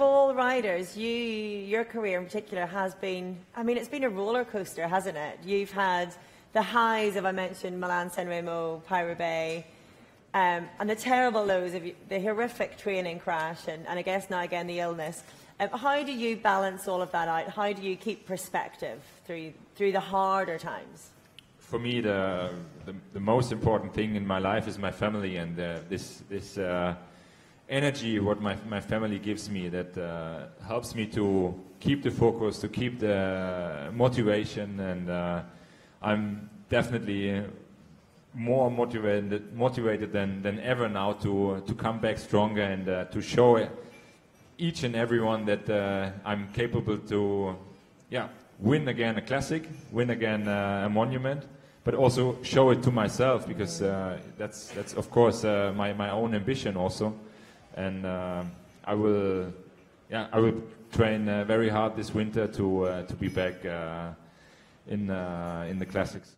all riders, you, your career in particular has been, I mean, it's been a roller coaster, hasn't it? You've had the highs of, I mentioned, Milan San Remo, Paris-Roubaix, um, and the terrible lows of the horrific training crash, and, and I guess now again the illness. Um, how do you balance all of that out? How do you keep perspective through, through the harder times? For me, the, the, the most important thing in my life is my family, and uh, this, this uh, energy what my, my family gives me that uh, helps me to keep the focus, to keep the motivation, and uh, I'm definitely more motivated, motivated than, than ever now to, to come back stronger and uh, to show each and everyone that uh, I'm capable to yeah, win again a classic, win again uh, a monument, but also show it to myself because uh, that's, that's of course my, my own ambition also and uh, I will, yeah, I will train uh, very hard this winter to uh, to be back in in the classics.